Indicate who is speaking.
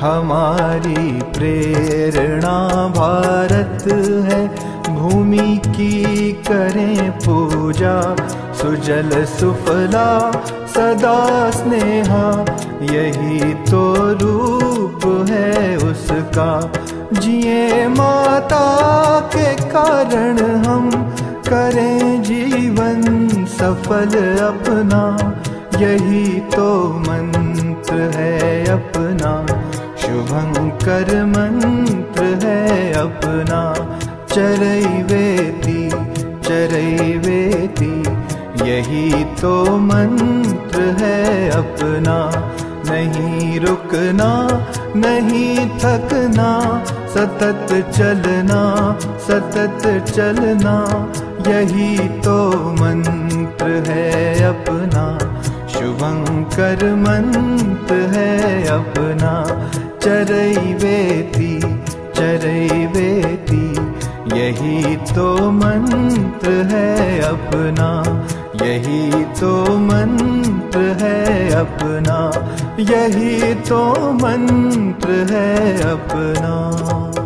Speaker 1: हमारी प्रेरणा भारत है। भूमि की करें पूजा, सुजल सुफला, सदा स्नेहा। यही तो रूप है उसका। जिए माता के कारण हम करें जीवन सफल अपना। यही तो मंत्र है। शुभंकर मंत्र है अपना। चरैवेति चरैवेति यही तो मंत्र है अपना। नहीं रुकना, नहीं थकना, सतत चलना सतत चलना, यही तो मंत्र है अपना। शुभंकर मंत्र है अपना। चरैवेति बेती यही तो मंत्र है अपना, यही तो मंत्र है अपना, यही तो मंत्र है अपना।